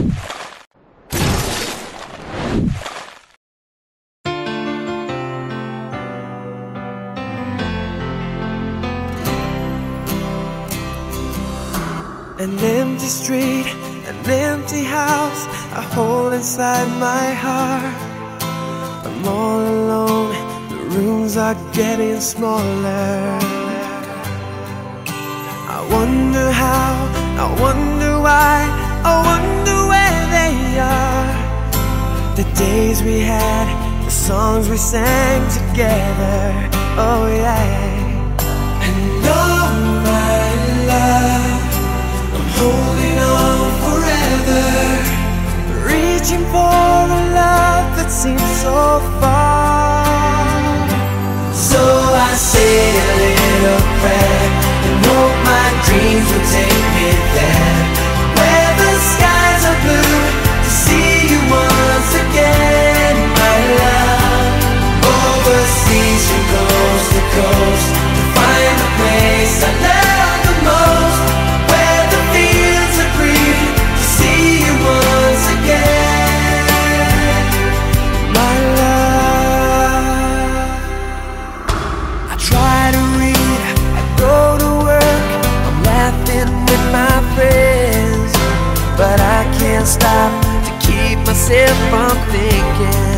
An empty street, an empty house a hole inside my heart. I'm all alone, the rooms are getting smaller. I wonder how, I wonder why days we had, the songs we sang together. Oh yeah can't stop to keep myself from thinking.